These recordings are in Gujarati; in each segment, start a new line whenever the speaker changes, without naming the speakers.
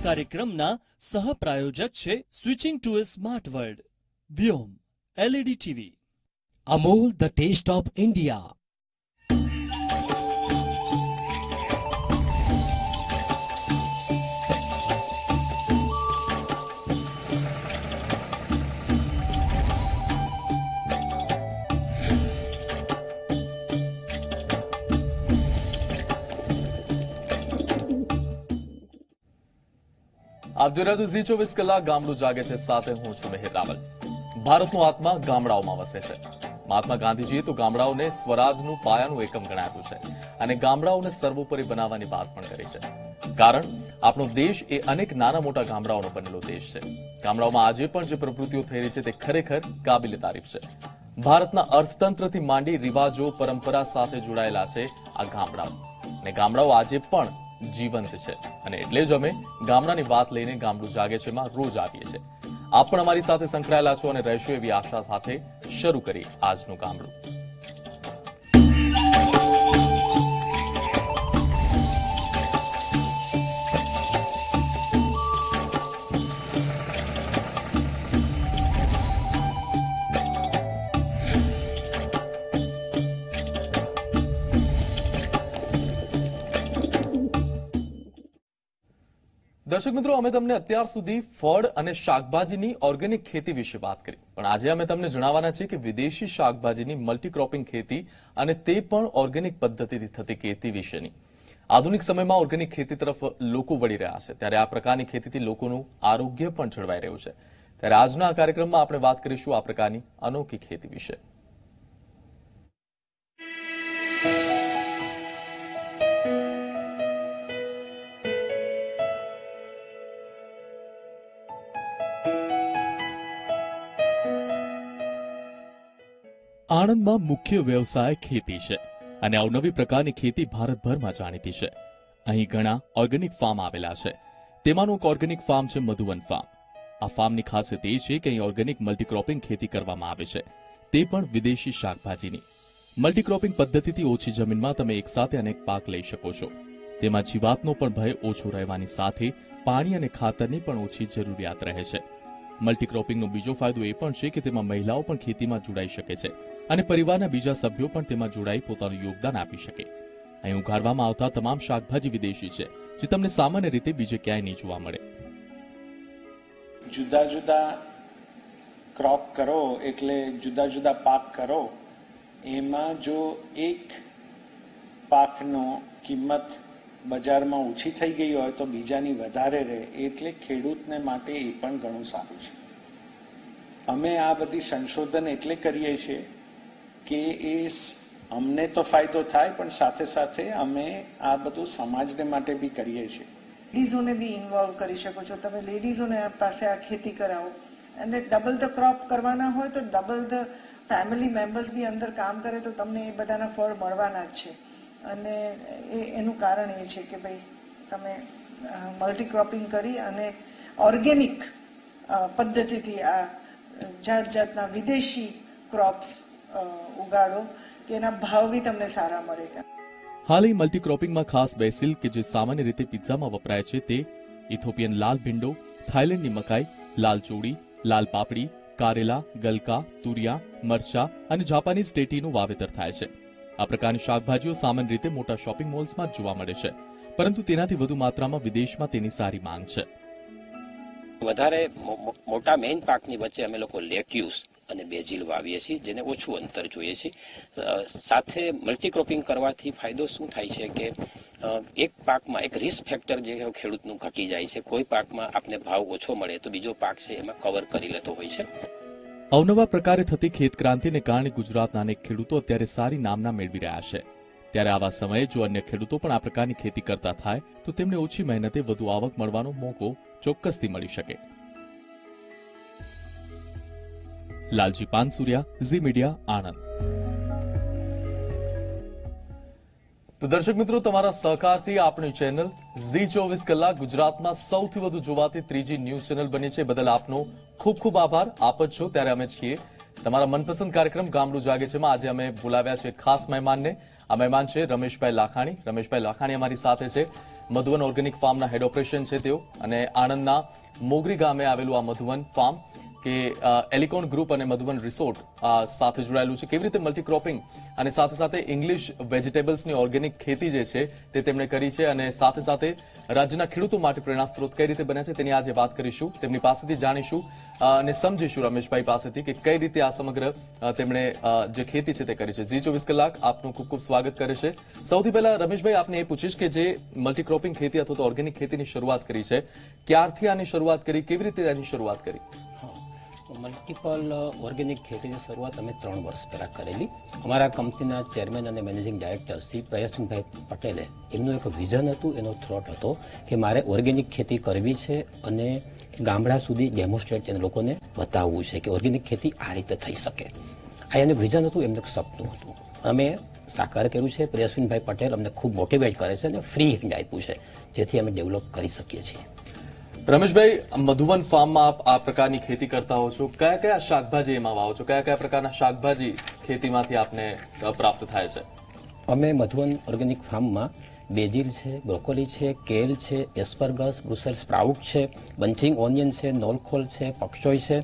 કાર્યક્રમના સહ પ્રાયોજક છે switching to a smart world Vyom, LED TV
Amul the taste of India.
આપ જોઈ ચોવીસ કલાક ગામડું જાગે છે સાથે હું છું મિહિર રાવલ. ભારતનો આત્મા ગામડાઓમાં વસે છે. મહાત્મા ગાંધીજીએ તો ગામડાઓને સ્વરાજનું પાયાનું એકમ ગણાવ્યું છે અને ગામડાઓને સર્વોપરી બનાવવાની વાત પણ કરી છે. કારણ, આપણો દેશ એ અનેક નાના મોટા ગામડાઓનો બનેલો દેશ છે. ગામડાઓમાં આજે પણ જે પ્રવૃત્તિઓ થઈ રહી છે તે ખરેખર કાબિલે તારીફ છે. ભારતના અર્થતંત્રથી માંડી રિવાજો, પરંપરા સાથે જોડાયેલા છે આ ગામડાઓ. અને ગામડાઓ આજે પણ જીવંત છે. અને એટલે જ અમે ગામડાની વાત લઈને ગામડું જાગે છે માં રોજ આવીએ છીએ. આપ પણ અમારી સાથે સંકળાયેલા છો અને રહેશો એવી આશા સાથે શરૂ કરી આજનું ગામડું. દર્શક મિત્રો, અમે તમને અત્યાર સુધી ફળ અને શાકભાજીની ઓર્ગેનિક ખેતી વિશે વાત કરી. પણ આજે અમે તમને જણાવવાના છીએ કે વિદેશી શાકભાજીની મલ્ટીક્રોપિંગ ખેતી અને તે પણ ઓર્ગેનિક પદ્ધતિથી થતી ખેતી વિશેની. આધુનિક સમયમાં ઓર્ગેનિક ખેતી તરફ લોકો વળી રહ્યા છે. ત્યારે આ પ્રકારની ખેતીથી લોકોનું આરોગ્ય પણ જળવાઈ રહ્યું છે. ત્યારે આજના આ કાર્યક્રમમાં આપણે વાત કરીશું આ પ્રકારની અનોખી ખેતી વિશે. આણંદમાં મુખ્ય વ્યવસાય ખેતી છે અને અવનવી પ્રકારની ખેતી ભારતભરમાં જાણીતી છે. અહીં ઘણા ઓર્ગેનિક ફાર્મ આવેલા છે. તેમાંનું એક ઓર્ગેનિક ફાર્મ છે મધુવન ફાર્મ આ ફાર્મની ખાસિયત એ છે કે અહીં ઓર્ગેનિક મલ્ટીક્રોપિંગ ખેતી કરવામાં આવે છે. તે પણ વિદેશી શાકભાજીની. મલ્ટીક્રોપિંગ પદ્ધતિથી ઓછી જમીનમાં તમે એકસાથે અનેક પાક લઈ શકો છો. તેમાં જીવાતનો પણ ભય ઓછો રહેવાની સાથે પાણી અને ખાતરની પણ ઓછી જરૂરિયાત રહે છે. મલ્ટીક્રોપિંગનો બીજો ફાયદો એ પણ છે કે તેમાં મહિલાઓ પણ ખેતીમાં જોડાઈ શકે છે. અને પરિવારના બીજા સભ્યો પણ તેમાં જોડાઈ પોતાનું યોગદાન આપી શકે. અહીં ઉગાડવામાં આવતા તમામ શાકભાજી વિદેશી છે, જે તમને સામાન્ય રીતે બીજે ક્યાંય નહીં જોવા મળે.
જુદા જુદા ક્રોપ કરો એટલે જુદા જુદા પાક કરો, એમાં જો એક પાકનો કિંમત બજારમાં ઓછી થઈ ગઈ હોય તો બીજાની વધારે રહે, એટલે ખેડૂતને માટે એ પણ ઘણું સારું છે. અમે આ બધી સંશોધન એટલે કરીએ છીએ કે એ અમને તો ફાયદો થાય, પણ સાથે સાથે અમે આ બધું સમાજને માટે બી કરીએ છીએ.
લેડીઝોને બી ઇન્વોલ્વ કરી શકો છો. તમે લેડીઝોને પાસે આ ખેતી કરાવો. અને ડબલ ધ ક્રોપ કરવાના હોય તો ડબલ ધ ફેમિલી મેમ્બર્સ બી અંદર કામ કરે તો તમને એ બધાના ફળ મળવાના જ છે. અને એ, એનું કારણ એ છે કે ભાઈ, તમે મલ્ટી ક્રોપિંગ કરી અને ઓર્ગેનિક પદ્ધતિથી આ જાત જાતના વિદેશી ક્રોપ્સ ઉગાડો કે એના ભાવ બી તમને સારા મળે
હાલ એ મલ્ટીક્રોપિંગમાં ખાસ બેસિલ કે જે સામાન્ય રીતે પિઝામાં વપરાય છે તે ઇથોપિયન લાલ ભીંડો થાઇલેન્ડની મકાઈ લાલ ચોળી લાલ પાપડી કારેલા ગલકા તુરિયા મરચા અને જાપાનીઝ ટેટીનું વાવેતર થાય છે. આ પ્રકારની શાકભાજીઓ સામાન્ય રીતે મોટા શોપિંગ મોલ્સમાં જ જોવા મળે છે પરંતુ તેનાથી વધુ માત્રામાં વિદેશમાં તેની સારી માંગ છે.
વધારે મોટા મેઇન પાકની વચ્ચે અમે લોકો લેટ્યુસ અને બેઝિલ વાવીએ છીએ, જેને ઓછું અંતર જોઈએ છીએ. સાથે મલ્ટીક્રોપિંગ કરવાથી ફાયદો શું થાય છે કે એક પાકમાં એક રિસ્ક ફેક્ટર જે ખેડૂતનું ઘટી જાય છે. કોઈ પાકમાં આપને ભાવ ઓછો મળે તો બીજો પાક છે, એમાં કવર કરી લેતો હોય છે.
અવનવા પ્રકારે થતી ખેત ક્રાંતિને કારણે ગુજરાતના અનેક ખેડૂતો અત્યારે સારી નામના મેળવી રહ્યા છે. ત્યારે આવા સમયે જો અન્ય ખેડૂતો પણ આ પ્રકારની ખેતી કરતા થાય, તો તેમને ઓછી મહેનતે વધુ આવક મળવાનો મોકો ચોક્કસથી મળી શકે. લાલજી પાનસુરિયા, ઝી મીડિયા આણંદ તો દર્શક મિત્રો, તમારા સહકારથી આપણી ચેનલ ઝી ચોવીસ કલાક ગુજરાતમાં સૌથી વધુ જોવાતી ત્રીજી ન્યૂઝ ચેનલ બની છે. બદલ આપનો ખૂબ ખૂબ આભાર. આપ જ છો, ત્યારે અમે છીએ. તમારા મનપસંદ કાર્યક્રમ ગામડું જાગે છે. આજે અમે બોલાવ્યા છે ખાસ મહેમાનને. આ મહેમાન છે રમેશભાઈ લાખાણી. રમેશભાઈ લાખાણી અમારી સાથે છે. મધુવન ઓર્ગેનિક ફાર્મના હેડ ઓપરેશન છે તેઓ. અને આણંદના મોગરી ગામે આવેલું આ મધુવન ફાર્મ. કે એલિકોન ગ્રુપ અને મધુબન રિસોર્ટ સાથે જોડાયેલું છે. કેવી રીતે મલ્ટીક્રોપિંગ અને સાથે સાથે ઇંગ્લિશ વેજીટેબલ્સની ઓર્ગેનિક ખેતી જે છે તે તેમણે કરી છે અને સાથે સાથે રાજ્યના ખેડૂતો માટે પ્રેરણા સ્ત્રોત કઈ રીતે બને છે તેની આજે વાત કરીશું. તેમની પાસેથી જાણીશું અને સમજીશું રમેશભાઈ પાસેથી કે કઈ રીતે આ સમગ્ર તેમણે જે ખેતી છે તે કરી છે. જી ચોવીસ કલાક આપનું ખૂબ ખૂબ સ્વાગત કરે છે. સૌથી પહેલા રમેશભાઈ, આપને એ પૂછીશ કે જે મલ્ટીક્રોપિંગ ખેતી અથવા તો ઓર્ગેનિક ખેતીની શરૂઆત કરી છે, ક્યારથી આની શરૂઆત કરી, કેવી રીતે આની શરૂઆત કરી?
મલ્ટિપલ ઓર્ગેનિક ખેતીની શરૂઆત અમે ત્રણ વર્ષ પહેલાં કરેલી. અમારા કંપનીના ચેરમેન અને મેનેજિંગ ડાયરેક્ટર શ્રી પ્રયસનભાઈ પટેલે એમનું એક વિઝન હતું, એનો થ્રોટ હતો કે મારે ઓર્ગેનિક ખેતી કરવી છે અને ગામડા સુધી ડેમોન્સ્ટ્રેટ એને લોકોને બતાવવું છે કે ઓર્ગેનિક ખેતી આ રીતે થઈ શકે. આ એનું વિઝન હતું, એમનું સપનું હતું. અમે સાકાર કર્યું છે. પ્રયાસનભાઈ પટેલ અમને ખૂબ મોટિવેટ કરે છે અને ફ્રી હેન્ડ આપ્યું છે, જેથી અમે ડેવલપ કરી શકીએ છીએ.
રમેશભાઈ મધુવન ફાર્મમાં આપ આ પ્રકારની ખેતી કરતા હો છો. કયા કયા શાકભાજી એમાં વાવો છો? કયા કયા પ્રકારના શાકભાજી ખેતીમાંથી આપને પ્રાપ્ત થાય છે?
અમે મધુવન ઓર્ગેનિક ફાર્મમાં બેજીલ છે, બ્રોકોલી છે, કેલ છે, એસ્પરગસ, બ્રુસેલ સ્પ્રાઉટ છે, બંચિંગ ઓનિયન છે, નોલખોલ છે, પક્ષોય છે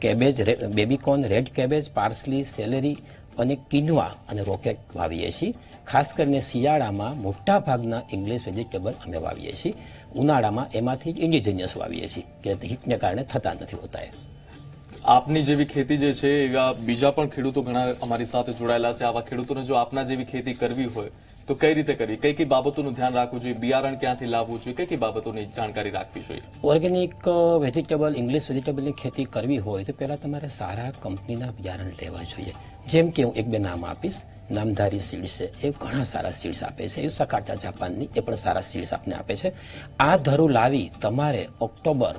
cabbage baby corn red cabbage, parsley, celery અને કિનવા અને રોકેટ વાવીએ છીએ. ખાસ કરીને શિયાળામાં મોટા ભાગના ઇંગ્લિશ વેજીટેબલ અમે વાવીએ છીએ. ઉનાળામાં એમાંથી જ ઇન્ડિજિનિયસ વાવીએ છીએ કે હીટને કારણે થતા નથી હોતા એ.
આપની જેવી ખેતી જે છે એવા બીજા પણ ખેડૂતો ઘણા અમારી સાથે જોડાયેલા છે. આવા ખેડૂતોને જો આપના જેવી ખેતી કરવી હોય તો કઈ રીતે કરવી કઈ કઈ બાબતોનું ધ્યાન રાખવું જોઈએ? બિયારણ ક્યાંથી લાવવું જોઈએ? કઈ કઈ બાબતોની જાણકારી રાખવી જોઈએ?
ઓર્ગેનિક વેજીટેબલ ઇંગ્લિશ વેજીટેબલની ખેતી કરવી હોય તો પહેલાં તમારે સારા કંપનીના બિયારણ લેવા જોઈએ. જેમ કે હું એક બે નામ આપીશ. નામધારી સીડ્સ છે. એ ઘણા સારા સીડ્સ આપે છે. એ સકાટા જાપાનની એ પણ સારા સીડ્સ આપને આપે છે. આ ધરું લાવી તમારે ઓક્ટોબર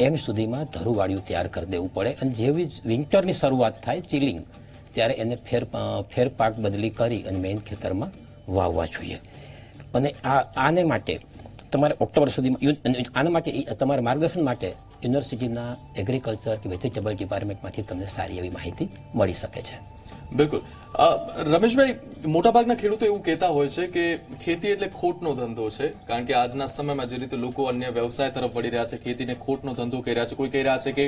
એમ સુધીમાં ધરુવાળિયું તૈયાર કરી દેવું પડે. અને જેવી વિન્ટરની શરૂઆત થાય ચિલિંગ, ત્યારે એને ફેર ફેર પાક બદલી કરી અને મેઇન ખેતરમાં વાવવા જોઈએ. અને આ, આને માટે તમારે ઓક્ટોબર સુધીમાં આના માટે તમારે માર્ગદર્શન માટે યુનિવર્સિટીના એગ્રીકલ્ચર કે વેજીટેબલ ડિપાર્ટમેન્ટમાંથી તમને સારી એવી માહિતી મળી શકે છે.
બિલકુલ. રમેશભાઈ, મોટાભાગના ખેડૂતો એવું કહેતા હોય છે કે ખેતી એટલે ખોટનો ધંધો છે, કારણ કે આજના સમયમાં જે રીતે લોકો અન્ય વ્યવસાય તરફ વળી રહ્યા છે, ખેતીને ખોટનો ધંધો કહી રહ્યા છે. કોઈ કહી રહ્યા છે કે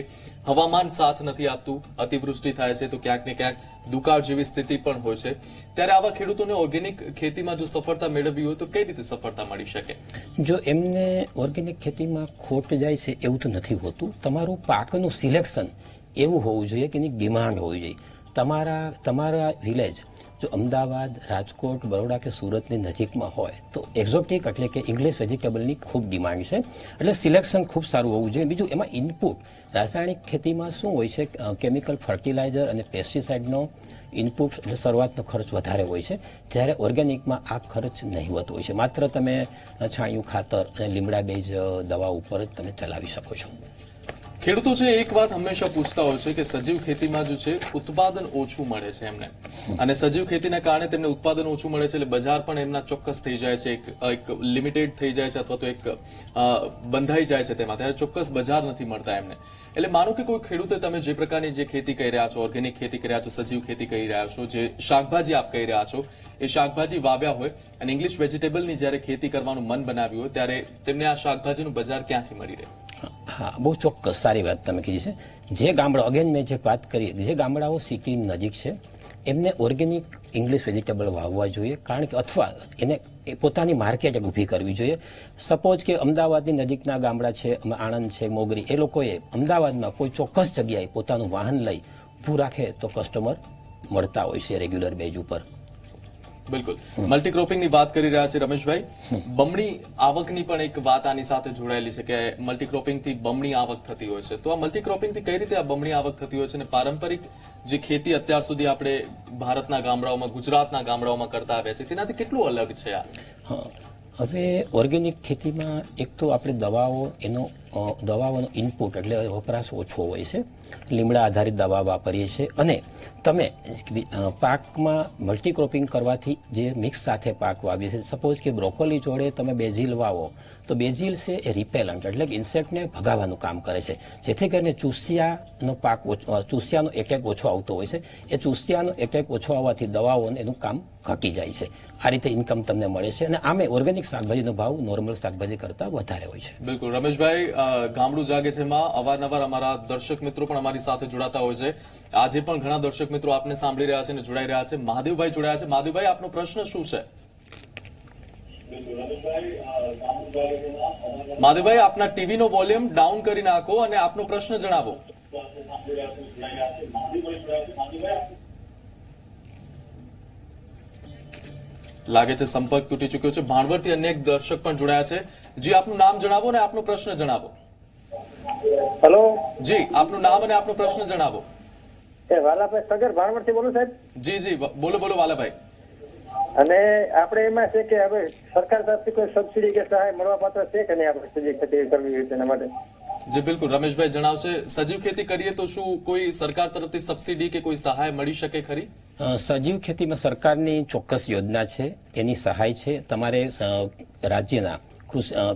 હવામાન સાથ નથી આપતું, અતિવૃષ્ટિ થાય છે, તો ક્યાંક ને ક્યાંક દુકાળ જેવી સ્થિતિ પણ હોય છે. ત્યારે આવા ખેડૂતોને ઓર્ગેનિક ખેતીમાં જો સફળતા મેળવવી હોય તો કઈ રીતે સફળતા મળી શકે?
જો એમને ઓર્ગેનિક ખેતીમાં ખોટ જાય છે એવું તો નથી હોતું. તમારું પાકનું સિલેક્શન એવું હોવું જોઈએ કે એની ડિમાન્ડ હોવી જોઈએ. તમારા તમારા વિલેજ જો અમદાવાદ, રાજકોટ, બરોડા કે સુરતની નજીકમાં હોય, તો એક્ઝોટિક એટલે કે ઇંગ્લિશ વેજીટેબલની ખૂબ ડિમાન્ડ છે. એટલે સિલેક્શન ખૂબ સારું હોવું જોઈએ. બીજું, એમાં ઇનપુટ રાસાયણિક ખેતીમાં શું હોય છે? કેમિકલ ફર્ટિલાઇઝર અને પેસ્ટિસાઇડનો ઇનપુટ એટલે શરૂઆતનો ખર્ચ વધારે હોય છે. જ્યારે ઓર્ગેનિકમાં આ ખર્ચ નહીવત હોય છે. માત્ર તમે છાણિયું, ખાતર અને લીમડા બેઝ દવા ઉપર જ તમે ચલાવી શકો છો.
ખેડૂતો છે, એક વાત હંમેશા પૂછતા હોય છે કે સજીવ ખેતીમાં જો છે, ઉત્પાદન ઓછું મળે છે એમને. અને સજીવ ખેતીના કારણે તેમને ઉત્પાદન ઓછું મળે છે એટલે બજાર પણ એમના ચોક્કસ થઈ જાય છે, એક લિમિટેડ થઈ જાય છે અથવા તો એક બંધાઈ જાય છે તેમાં. ત્યારે ચોક્કસ બજાર નથી મળતા એમને. એટલે માનો કે કોઈ ખેડૂતે તમે જે પ્રકારની જે ખેતી કરી રહ્યા છો ઓર્ગેનિક ખેતી કરી રહ્યા છો, સજીવ ખેતી કરી રહ્યા છો, જે શાકભાજી આપ કહી રહ્યા છો, એ શાકભાજી વાવ્યા હોય અને ઇંગ્લિશ વેજીટેબલની જ્યારે ખેતી કરવાનું મન બનાવ્યું હોય, ત્યારે તેમને આ શાકભાજીનું બજાર ક્યાંથી મળી રહે?
હા, બહુ ચોક્કસ સારી વાત તમે કીધી છે. જે ગામડા અગેન મેં જે વાત કરી, જે ગામડાઓ સિટી નજીક છે, એમને ઓર્ગેનિક ઇંગ્લિશ વેજીટેબલ વાવવા જોઈએ, કારણ કે અથવા એને એ પોતાની માર્કેટ ઊભી કરવી જોઈએ. સપોઝ કે અમદાવાદની નજીકના ગામડા છે આણંદ છે, મોગરી, એ લોકોએ અમદાવાદમાં કોઈ ચોક્કસ જગ્યાએ પોતાનું વાહન લઈ ઊભું રાખે તો કસ્ટમર મળતા હોય છે રેગ્યુલર બેઝ ઉપર.
બિલકુલ. મલ્ટી ક્રોપિંગની વાત કરી રહ્યા છે રમેશભાઈ. બમણી આવકની પણ એક વાત આની સાથે જોડાયેલી છે કે મલ્ટી ક્રોપિંગથી બમણી આવક થતી હોય છે. તો આ મલ્ટી ક્રોપિંગથી કઈ રીતે આ બમણી આવક થતી હોય છે અને પારંપરિક જે ખેતી અત્યાર સુધી આપણે ભારતના ગામડાઓમાં ગુજરાતના ગામડાઓમાં કરતા આવ્યા છે તેનાથી કેટલું અલગ છે આ?
હવે ઓર્ગેનિક ખેતીમાં એક તો આપણે દવાઓ એનો દવાઓનો ઇનપુટ એટલે વપરાશ ઓછો હોય છે. લીમડા આધારિત દવા વાપરીએ છીએ અને તમે પાકમાં મલ્ટીક્રોપિંગ કરવાથી જે મિક્સ સાથે પાક વાવીએ છીએ. સપોઝ કે બ્રોકોલી જોડે તમે બેઝિલ વાવો, તો બેઝિલ છે એ રિપેલન્ટ એટલે કે ઇન્સેક્ટને ભગાવવાનું કામ કરે છે. જેથી કરીને ચૂસિયાનો પાક ચૂસિયાનો એટેક ઓછો આવતો હોય છે. એ ચૂસિયાનો એટેક ઓછો આવવાથી દવાઓને એનું કામ ઘટી જાય છે. આ રીતે ઇન્કમ તમને મળે છે. અને આમે ઓર્ગેનિક શાકભાજીનો ભાવ નોર્મલ શાકભાજી કરતાં વધારે હોય છે.
બિલકુલ. રમેશભાઈ ગામડું જાગે છે માં. અવારનવાર અમારા દર્શક મિત્રો પણ અમારી સાથે જોડાતા હોય છે. આજે પણ ઘણા દર્શક મિત્રો આપને સાંભળી રહ્યા છે અને જોડાઈ રહ્યા છે. મહાદેવભાઈ જોડાયા છે. મહાદેવભાઈ, આપનો પ્રશ્ન શું છે? મહાદેવભાઈ, આપના ટીવી નો વોલ્યુમ ડાઉન કરી નાખો અને આપનો પ્રશ્ન જણાવો. લાગે છે સંપર્ક તૂટી ચુક્યો છે. ભાણવડથી અનેક દર્શક પણ જોડાયા છે. જી આપનું નામ જણાવો અને આપનો પ્રશ્ન જણાવો.
હેલો?
જી આપનું નામ અને આપનો પ્રશ્ન જણાવો.
એ વાલાભાઈ સગર ભાણવડથી બોલું સાહેબ.
જી જી બોલો બોલો વાલાભાઈ.
અને આપણે એમાં છે કે હવે સરકાર તરફથી કોઈ સબસિડી કે સહાય મળવા પાત્ર છે કે નહીં આપણે સજીવ ખેતી કરવી હોય તેના માટે?
જી બિલકુલ. રમેશભાઈ જણાવશે સજીવ ખેતી કરીએ તો શું કોઈ સરકાર તરફથી સબસિડી કે કોઈ સહાય મળી શકે ખરી?
સજીવ ખેતીમાં સરકારની ચોક્કસ યોજના છે એની સહાય છે. તમારે રાજ્યના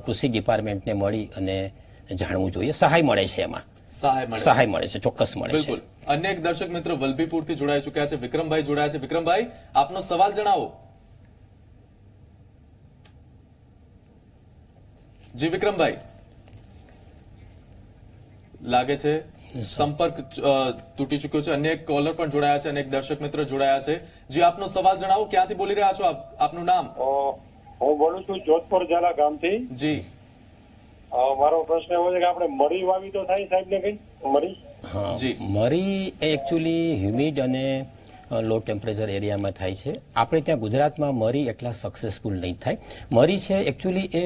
કૃષિ ડિપાર્ટમેન્ટને મળી અને જાણવું જોઈએ. સહાય મળે છે એમાં.
સહાય મળે
છે. ચોક્કસ મળે છે.
અન્ય એક દર્શક મિત્ર વલભીપુરથી જોડાઈ ચુક્યા છે. વિક્રમભાઈ જોડાયા છે. વિક્રમભાઈ આપનો સવાલ જણાવો. જી વિક્રમભાઈ. લાગે છે? સંપર્ક તૂટી ચુક્યો છે. અનેક કોલર પણ જોડાયા છે. અને એક દર્શક મિત્ર જોડાયા છે. જી આપનો સવાલ જણાવો. ક્યાંથી બોલી રહ્યા છો આપ આપનું નામ?
હું બોલું છું જોધપુર ઝાલા ગામથી.
જી.
મારો પ્રશ્ન એવો છે કે આપણે મરી વાવી તો થાય સાહેબ ને કઈ? મરી?
જી.
મરી એકચ્યુઅલી હ્યુમિડ અને લો ટેમ્પરેચર એરિયામાં થાય છે. આપણે ત્યાં ગુજરાતમાં મરી એટલા સક્સેસફુલ નહીં થાય. મરી છે એકચ્યુઅલી એ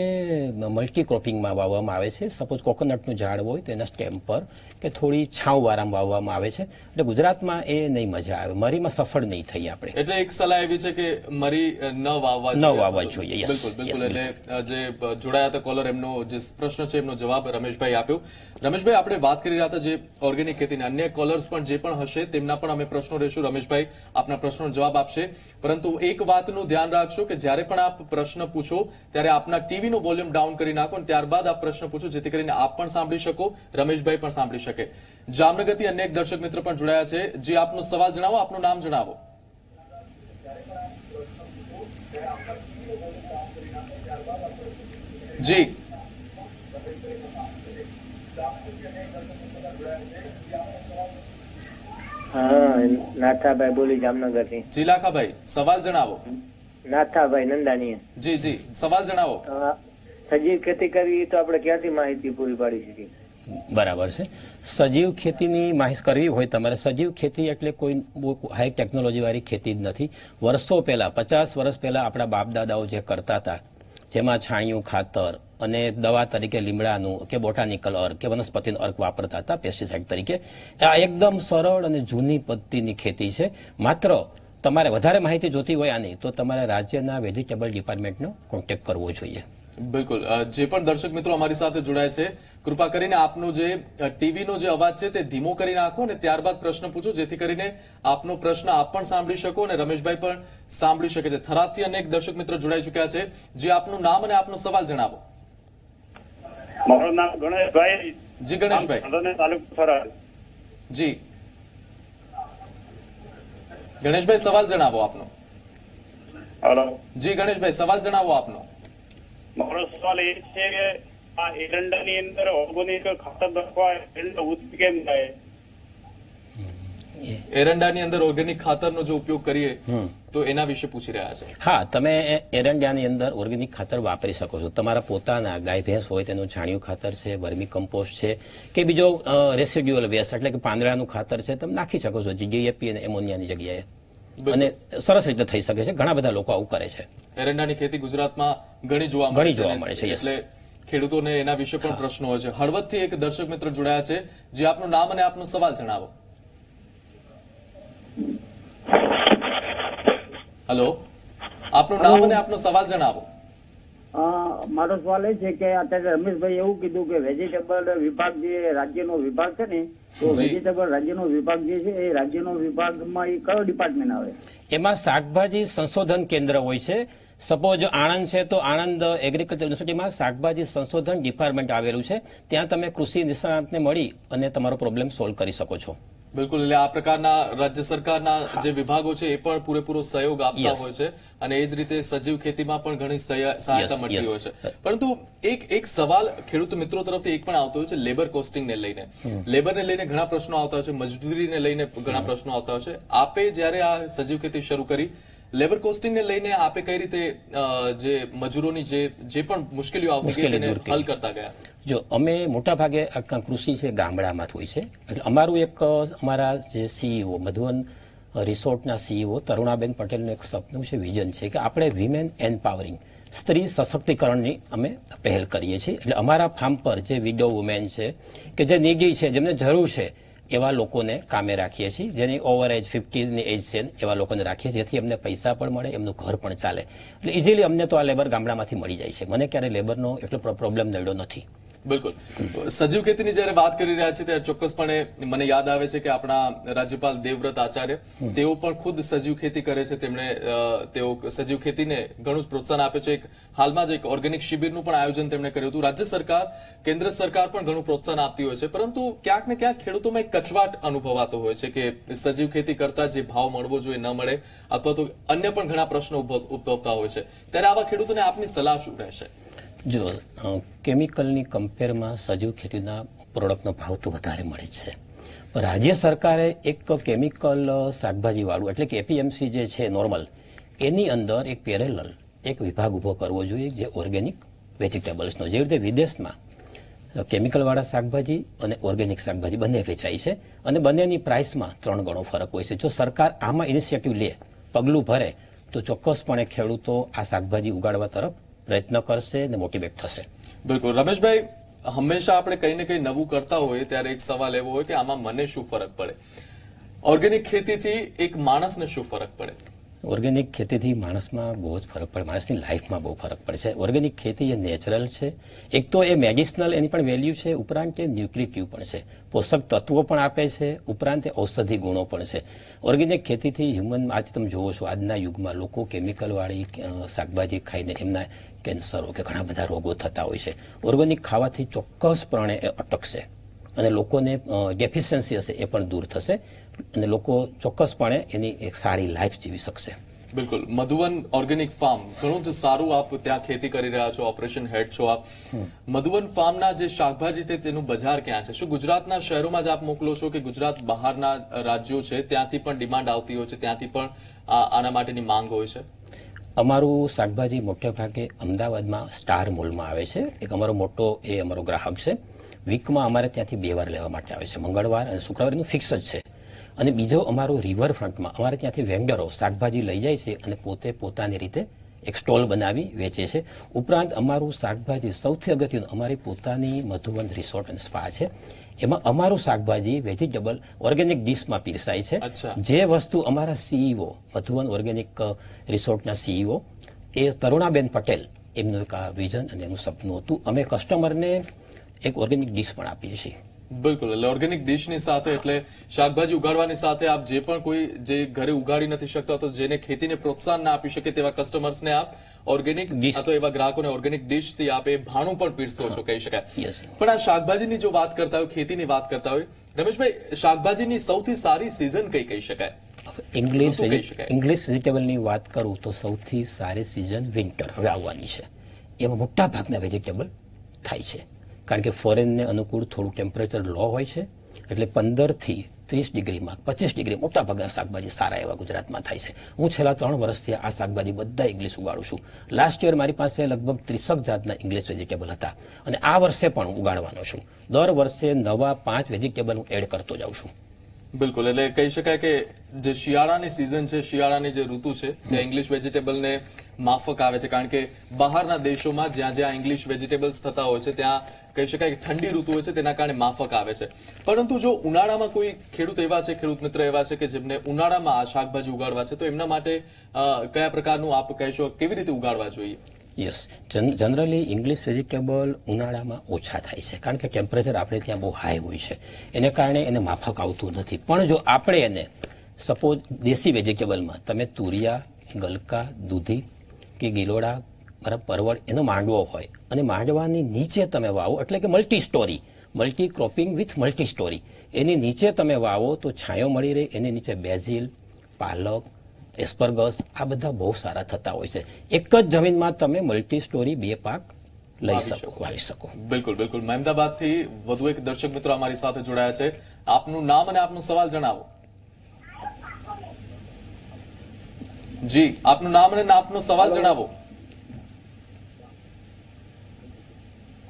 મલ્ટી ક્રોપિંગમાં વાવવામાં આવે છે. સપોઝ કોકોનટનું ઝાડ હોય તો એના સ્ટેમ પર કે થોડી છાંવવાળામાં વાવવામાં આવે છે. એટલે ગુજરાતમાં એ નહીં મજા આવે. મરીમાં સફળ નહીં થઈ આપણે.
એટલે એક સલાહ એવી છે કે મરી ન વાવવા
ન વાવવા જોઈએ,
બિલકુલ બિલકુલ. એટલે જે જોડાયા હતા કોલર એમનો જે પ્રશ્ન છે એમનો જવાબ રમેશભાઈ આપ્યો. રમેશભાઈ આપણે વાત કરી રહ્યા હતા જે ઓર્ગેનિક ખેતીના. અન્ય કોલર્સ પણ જે પણ હશે તેમના પણ અમે પ્રશ્નો રહેશું. રમેશભાઈ આપના પ્રશ્નો જવાબ આપશે. પરંતુ એક વાતનું ધ્યાન રાખશો કે જ્યારે પણ આપ પ્રશ્ન પૂછો, ત્યારે આપના ટીવી નું વોલ્યુમ ડાઉન કરી નાખો ત્યારબાદ આપ પ્રશ્ન પૂછો, જેથી કરીને આપ પણ સાંભળી શકો, રમેશભાઈ પણ સાંભળી શકે. જામનગરથી અનેક દર્શક મિત્ર પણ જોડાયા છે. જે આપનો સવાલ જણાવો, આપનું નામ જણાવો. જી.
નાથાભાઈ બોલી જામનગરથી
જી લાખાભાઈ સવાલ જણાવો.
નાથાભાઈ નંદાની
જી જી સવાલ જણાવો.
સજીવ ખેતી કરવી તો આપણે ક્યાંથી માહિતી પૂરી પાડી શકીએ?
બરાબર છે. સજીવ ખેતીની માહિતી કરવી હોય તમારે. સજીવ ખેતી એટલે કોઈ બહુ હાઈ ટેકનોલોજીવાળી ખેતી જ નથી. વર્ષો પહેલાં પચાસ વર્ષ પહેલાં આપણા બાપ દાદાઓ જે કરતા હતા જેમાં છાણિયું ખાતર અને દવા તરીકે લીમડાનું કે બોટાનિકલ અર્ક કે વનસ્પતિનો અર્ક વાપરતા હતા પેસ્ટિસાઇડ તરીકે. આ એકદમ સરળ અને જૂની પદ્ધતિની ખેતી છે. માત્ર તમારે વધારે માહિતી જોતી હોય આની, તો તમારે રાજ્યના વેજીટેબલ ડિપાર્ટમેન્ટનો કોન્ટેક્ટ કરવો જોઈએ.
બિલકુલ. જે પણ દર્શક મિત્રો અમારી સાથે જોડાય છે, કૃપા કરીને આપનો જે ટીવીનો જે અવાજ છે તે ધીમો કરી નાખો અને ત્યારબાદ પ્રશ્ન પૂછો, જેથી કરીને આપનો પ્રશ્ન આપ પણ સાંભળી શકો અને રમેશભાઈ પણ સાંભળી શકે છે. થરાદથી અનેક દર્શક મિત્રો જોડાઈ ચુક્યા છે. જે આપનું નામ અને આપનો સવાલ જણાવો.
મારું નામ ગણેશભાઈ
જી ગણેશભાઈ.
તાલુકો થરાદ
જી. ગણેશભાઈ સવાલ જણાવો આપનો.
હલો.
જી ગણેશભાઈ સવાલ જણાવો આપનો.
મારો સવાલ એ છે કે આ એરંડાની અંદર ઓર્ગેનિક ખાતર નાખવા એરંડા ઉત્પન્ન કેમ થાય?
એરંડાની અંદર ઓર્ગેનિક ખાતરનો જો ઉપયોગ કરીએ તો એના વિશે પૂછી રહ્યા છે?
હા તમે એરંડાની અંદર ઓર્ગેનિક ખાતર વાપરી શકો છો. તમારા પોતાના ગાય ભેંસ હોય તેનું છાણિયું ખાતર છે વર્મી કમ્પોસ્ટ છે કે બીજો રેસિડ્યુઅલ વેસ્ટ એટલે કે પાંદડાનું ખાતર છે તમે નાખી શકો છો ડીએપી અને એમોનિયાની જગ્યાએ. અને સરસ રીતે થઈ શકે છે. ઘણા બધા લોકો આવું કરે છે.
એરંડાની ખેતી ગુજરાતમાં ઘણી જોવા
ઘણી જોવા મળે છે,
એટલે ખેડૂતોને એના વિશે પણ પ્રશ્નો હોય છે. હળવદથી એક દર્શક મિત્ર જોડાયા છે. જે આપનું નામ અને આપનો સવાલ જણાવો. હેલો. આપનું નામ અને આપનો સવાલ જણાવો.
મારો સવાલ એ છે કે અત્યારે રમેશભાઈ એવું કીધું કે વેજીટેબલ વિભાગ જે રાજ્યનો વિભાગ છે ને તો વેજીટેબલ રાજ્યનો વિભાગ જે છે એ રાજ્યનો વિભાગમાં એ કયો ડિપાર્ટમેન્ટ આવે?
એમાં શાકભાજી સંશોધન કેન્દ્ર હોય છે. સપોઝ આણંદ છે તો આણંદ એગ્રીકલ્ચર યુનિવર્સિટીમાં શાકભાજી સંશોધન ડિપાર્ટમેન્ટ આવેલું છે. ત્યાં તમે કૃષિ નિષ્ણાતને મળી અને તમારો પ્રોબ્લેમ સોલ્વ કરી શકો છો.
બિલકુલ એટલે આ પ્રકારના રાજ્ય સરકારના જે વિભાગો છે એ પણ પૂરેપૂરો સહયોગ આપતા હોય છે અને એ જ રીતે સજીવ ખેતીમાં પણ ઘણી સહાયતા મળતી હોય છે. પરંતુ એક એક સવાલ ખેડૂત મિત્રો તરફથી એક પણ આવતો હોય છે લેબર કોસ્ટિંગને લઈને. લેબરને લઈને ઘણા પ્રશ્નો આવતા હોય છે મજદૂરીને લઈને ઘણા પ્રશ્નો આવતા હોય છે. આપે જ્યારે આ સજીવ ખેતી શરૂ કરી લેબર કોસ્ટિંગને લઈને આપે કઈ રીતે જે મજૂરોની જે જે પણ મુશ્કેલીઓ આવતી
મુશ્કેલી
તેને હલ કરતા ગયા?
જો અમે મોટા ભાગે આ કૃષિ છે ગામડામાં હોય છે, એટલે અમારું એક, અમારા જે સીઈઓ મધુવન રિસોર્ટના સીઈઓ તરુણાબેન પટેલનું એક સપનું છે, વિઝન છે કે આપણે વિમેન એમ્પાવરિંગ સ્ત્રી સશક્તિકરણની અમે પહેલ કરીએ છીએ. એટલે અમારા ફાર્મ પર જે વિડો વુમેન છે, કે જે નીડી છે, જેમને જરૂર છે, એવા લોકોને કામે રાખીએ છીએ. જેની ઓવર એજ ફિફ્ટીની એજ છે, એવા લોકોને રાખીએ છીએ. જેથી અમને પૈસા પણ મળે, એમનું ઘર પણ ચાલે. એટલે ઇઝીલી અમને તો આ લેબર ગામડામાંથી મળી જાય છે. મને ક્યારેય લેબરનો એટલો પ્રોબ્લેમ નડ્યો નથી.
બિલકુલ. સજીવ ખેતીની જ્યારે વાત કરી રહ્યા છીએ ત્યારે ચોક્કસપણે મને યાદ આવે છે કે આપણા રાજ્યપાલ દેવવ્રત આચાર્ય તેઓ પણ ખુદ સજીવ ખેતી કરે છે. તેમણે તેઓ સજીવ ખેતીને ઘણું જ પ્રોત્સાહન આપે છે. એક હાલમાં જ એક ઓર્ગેનિક શિબિરનું પણ આયોજન તેમણે કર્યું હતું. રાજ્ય સરકાર કેન્દ્ર સરકાર પણ ઘણું પ્રોત્સાહન આપતી હોય છે. પરંતુ ક્યાંક ને ક્યાંક ખેડૂતોમાં એક કચવાટ અનુભવાતો હોય છે કે સજીવ ખેતી કરતા જે ભાવ મળવો જોઈએ ન મળે અથવા તો અન્ય પણ ઘણા પ્રશ્નો ઉદ્ભવ- ઉદ્ભવતા હોય છે. ત્યારે આવા ખેડૂતોને આપની સલાહ શું રહેશે?
જો કેમિકલની કમ્પેરમાં સજીવ ખેતીના પ્રોડક્ટનો ભાવ તો વધારે મળે છે. રાજ્ય સરકારે એક કેમિકલ શાકભાજીવાળું, એટલે કે એપીએમસી જે છે, નોર્મલ, એની અંદર એક પેરેલલ, એક વિભાગ ઊભો કરવો જોઈએ જે ઓર્ગેનિક વેજીટેબલ્સનો. જેવી રીતે વિદેશમાં કેમિકલવાળા શાકભાજી અને ઓર્ગેનિક શાકભાજી બંને વેચાય છે અને બંનેની પ્રાઇસમાં ત્રણ ગણો ફરક હોય છે. જો સરકાર આમાં ઇનિશિયેટિવ લે, પગલું ભરે, તો ચોક્કસપણે ખેડૂતો આ શાકભાજી ઉગાડવા તરફ પ્રયત્ન કરશે અને મોટિવેટ થશે.
બિલકુલ. રમેશભાઈ, હંમેશા આપણે કંઈ ને કંઈ નવું કરતા હોઈએ ત્યારે એક સવાલ એવો હોય કે આમાં મને શું ફરક પડે? ઓર્ગેનિક ખેતીથી એક માણસને શું ફરક પડે?
ઓર્ગેનિક ખેતીથી માણસમાં બહુ જ ફરક પડે. માણસની લાઈફમાં બહુ ફરક પડે છે. ઓર્ગેનિક ખેતી એ નેચરલ છે. એક તો એ મેડિસિનલ એની પણ વેલ્યુ છે. ઉપરાંત એ ન્યુટ્રિટિવ પણ છે. પોષક તત્વો પણ આપે છે. ઉપરાંત એ ઔષધિ ગુણો પણ છે. ઓર્ગેનિક ખેતીથી હ્યુમન આજે તમે જોવો છો, આજના યુગમાં લોકો કેમિકલવાળી શાકભાજી ખાઈને એમના કેન્સરો કે ઘણા બધા રોગો થતા હોય છે. ઓર્ગેનિક ખાવાથી ચોક્કસપણે એ અટકશે. અને લોકોને ડેફિશિયન્સી હશે એ પણ દૂર થશે અને લોકો ચોક્કસપણે એની એક સારી લાઈફ જીવી શકશે.
બિલકુલ. મધુવન ઓર્ગેનિક ફાર્મ ઘણું જ સારું આપ ત્યાં ખેતી કરી રહ્યા છો ઓપરેશન હેડ છો આપ. મધુવન ફાર્મના જે શાકભાજી છે તેનું બજાર ક્યાં છે? શું ગુજરાતના શહેરોમાં જ આપ મોકલો છો કે ગુજરાત બહારના રાજ્યો છે ત્યાંથી પણ ડિમાન્ડ આવતી હોય છે ત્યાંથી પણ આના માટેની માંગ હોય છે?
અમારું શાકભાજી મોટે ભાગે અમદાવાદમાં સ્ટાર મોલમાં આવે છે. એક અમારો મોટો એ અમારો ગ્રાહક છે. વીકમાં અમારે ત્યાંથી બે વાર લેવા માટે આવે છે. મંગળવાર અને શુક્રવારનું ફિક્સ જ છે. અને બીજો અમારો રિવરફ્રન્ટમાં અમારે ત્યાંથી વેન્ડરો શાકભાજી લઈ જાય છે અને પોતે પોતાની રીતે એક સ્ટોલ બનાવી વેચે છે. ઉપરાંત અમારું શાકભાજી સૌથી અગત્યનું અમારી પોતાની મધુવન રિસોર્ટ એન્ડ સ્પા છે. એમાં અમારું શાકભાજી વેજીટેબલ ઓર્ગેનિક ડીશમાં પીરસાય છે. જે વસ્તુ અમારા સીઈઓ મધુવન ઓર્ગેનિક રિસોર્ટના સીઈઓ એ તરુણાબેન પટેલ એમનું એક આ વિઝન અને એનું સપનું હતું. અમે કસ્ટમરને એક ઓર્ગેનિક ડીશ પણ આપીએ છીએ.
બિલકુલ એટલે ઓર્ગેનિક ડીશની સાથે એટલે શાકભાજી ઉગાડવાની સાથે આપ જે પણ કોઈ જે ઘરે ઉગાડી નથી શકતા તો જેને ખેતીને પ્રોત્સાહન ના આપી શકે તેવા કસ્ટમર્સને આપ ઓર્ગેનિક તો એવા ગ્રાહકોને ઓર્ગેનિક ડીશથી આપે ભાણું પણ પીરસો છો કહી શકાય. પણ આ શાકભાજીની જો વાત કરતા હોય ખેતીની વાત કરતા હોય રમેશભાઈ શાકભાજીની સૌથી સારી સિઝન કઈ કહી શકાય?
ઇંગ્લિશ ઇંગ્લિશ વેજીટેબલની વાત કરું તો સૌથી સારી સિઝન વિન્ટર હવે આવવાની છે. એમાં મોટા ભાગના વેજીટેબલ થાય છે. કારણ કે ફોરેનને અનુકૂળ થોડું ટેમ્પરેચર લો હોય છે એટલે પંદરથી ત્રીસ ડિગ્રીમાં પચીસ ડિગ્રી મોટા ભાગના શાકભાજી સારા એવા ગુજરાતમાં થાય છે. હું છેલ્લા ત્રણ વર્ષથી આ શાકભાજી બધા ઇંગ્લિશ ઉગાડું છું. લાસ્ટ યર મારી પાસે લગભગ ત્રીસક જાતના ઇંગ્લિશ વેજીટેબલ હતા અને આ વર્ષે પણ ઉગાડવાનો છું. દર વર્ષે નવા પાંચ વેજીટેબલ હું એડ કરતો જાઉં છું.
બિલકુલ એટલે કહી શકાય કે જે શિયાળાની સિઝન છે શિયાળાની જે ઋતુ છે તે ઇંગ્લિશ વેજીટેબલને માફક આવે છે. કારણ કે બહારના દેશોમાં જ્યાં જ્યાં ઇંગ્લિશ વેજીટેબલ્સ થતા હોય છે ત્યાં કહી શકાય કે ઠંડી ઋતુ હોય છે, તેના કારણે માફક આવે છે. પરંતુ જો ઉનાળામાં કોઈ ખેડૂત એવા છે, ખેડૂત મિત્ર એવા છે કે જેમને ઉનાળામાં આ શાકભાજી ઉગાડવા છે, તો એમના માટે કયા પ્રકારનું આપ કહેશો, કેવી રીતે ઉગાડવા જોઈએ?
યસ. જનરલી ઇંગ્લિશ વેજીટેબલ ઉનાળામાં ઓછા થાય છે, કારણ કે ટેમ્પરેચર આપણે ત્યાં બહુ હાઈ હોય છે. એને કારણે એને માફક આવતું નથી. પણ જો આપણે એને, સપોઝ દેશી વેજીટેબલમાં તમે તુરિયા, ગલકા, દૂધી કે ગિલોડા બરાબર પરવળ એનો માંડવો હોય. અને માંડવાની નીચે તમે વાવો એટલે કે multi storey multi cropping with multi storey એની નીચે તમે વાવો તો છાંયો મળી રહે એની નીચે બેઝિલ પાલક એસ્પરગસ આ બધા બહુ સારા થતા હોય છે. એક જ જમીનમાં તમે મલ્ટી સ્ટોરી બે પાક લઈ શકો. વાવી શકો.
બિલકુલ બિલકુલ. મહેમદાબાદથી વધુ એક દર્શક મિત્રો અમારી સાથે જોડાયા છે. આપનું નામ અને આપનો સવાલ જણાવો. જી આપનું નામ અને આપનો સવાલ જણાવો.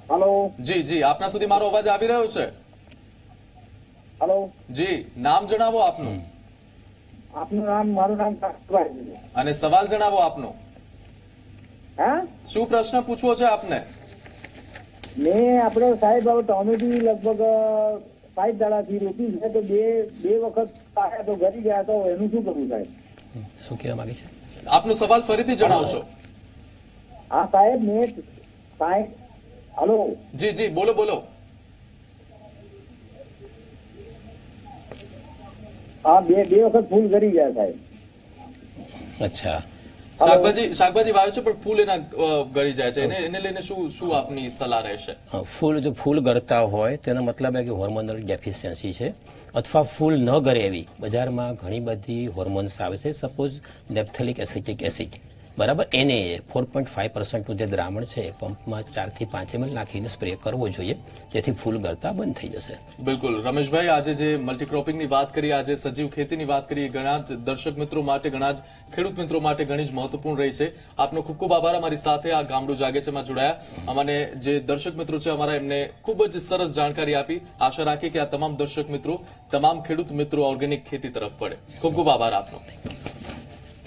હલો
જી જી આપના સુધી મારો અવાજ આવી રહ્યો છે?
હલો
જી નામ જણાવો આપનું.
આપનું નામ મારું નામ કાશભાઈ.
અને સવાલ જણાવો આપનો.
હા?
શું પ્રશ્ન પૂછવો છે આપને?
મેં આપણે સાહેબ હવે ટોમેટી લગભગ સાત દાડાથી રોપી છે તો બે બે વખત આવ્યા તો ઘરી ગયા તો એનું શું કરવું સાહેબ?
શું કહેવા માંગે છે?
આપનો સવાલ ફરીથી જણાવશો.
હા સાહેબ મેં સાહેબ હલો.
જી જી બોલો બોલો.
હા બે બે વખત ફૂલ કરી ગયા સાહેબ.
અચ્છા.
શાકભાજી શાકભાજી વાવે છે પણ ફૂલ એના ગળી જાય છે. એને એને લઈને શું શું આપની સલાહ રહેશે?
ફૂલ જો ફૂલ ગળતા હોય તેનો મતલબ એ કે હોર્મોનલ ડેફિશિયન્સી છે. અથવા ફૂલ ન ગળે એવી. બજારમાં ઘણી બધી હોર્મોન્સ આવે છે. સપોઝ નેપ્થેલિક એસિટિક એસિડ બરાબર? એને ફોર પોઈન્ટ ફાઈવ પર્સન્ટનું જે દ્રાવણ છે પંપમાં ચારથી પાંચ એમ નાખીને સ્પ્રે કરવો જોઈએ, જેથી ફૂલ ગળતા બંધ થઈ જશે.
બિલકુલ. રમેશભાઈ, આજે જે મલ્ટીક્રોપિંગની વાત કરી, આજે સજીવ ખેતીની વાત કરી ઘણા જ દર્શક મિત્રો માટે, ઘણા જ ખેડૂત મિત્રો માટે ઘણી જ મહત્વપૂર્ણ રહી છે. આપનો ખૂબ ખૂબ આભાર અમારી સાથે. આ ગામડું જાગે છે માં જોડાયા. અમને જે દર્શક મિત્રો છે, અમારા એમને ખૂબ જ સરસ જાણકારી આપી. આશા રાખી કે આ તમામ દર્શક મિત્રો, તમામ ખેડૂત મિત્રો ઓર્ગેનિક ખેતી તરફ પડે ખૂબ ખૂબ આભાર આપનો.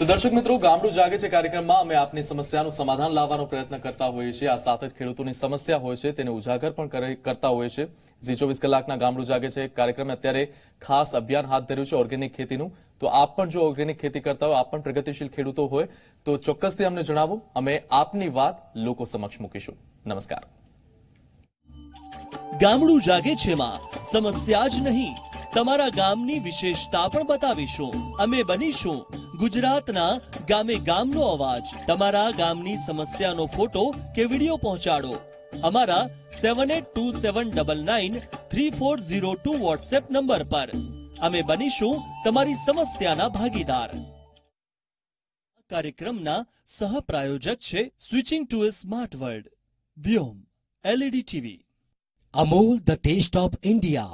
તો દર્શક મિત્રો, ગામડું જાગે છે કાર્યક્રમમાં અમે આપની સમસ્યાનું સમાધાન લાવવાનો પ્રયત્ન કરતા હોઈએ છીએ. આ સાથે જ ખેડૂતોની સમસ્યા હોય છે, તેને ઉજાગર પણ કરતા હોઈએ છીએ. ઝી ચોવીસ કલાકના ગામડું જાગે છે. કાર્યક્રમે અત્યારે ખાસ અભિયાન હાથ ધર્યું છે ઓર્ગેનિક ખેતીનું. તો આપ પણ જો ઓર્ગેનિક ખેતી કરતા હોય, આપ પણ પ્રગતિશીલ ખેડૂતો હોય, તો ચોક્કસથી અમને જણાવો. અમે આપની વાત લોકો સમક્ષ મૂકીશું. નમસ્કાર.
ગામડું જાગે છે માં. સમસ્યા જ નહીં. તમારા ગામની વિશેષતા પણ બતાવીશું. અમે બનીશું ગુજરાતના ગામે ગામનો અવાજ. તમારા ગામની સમસ્યાનો ફોટો કે વીડિયો પહોંચાડો. અમારા seven eight two seven double nine three four zero two WhatsApp number પર. અમે બનીશું તમારી સમસ્યાના ભાગીદાર. કાર્યક્રમના સહ પ્રાયોજક છે switching to a smart world Vyom LED TV
Amul the taste of India.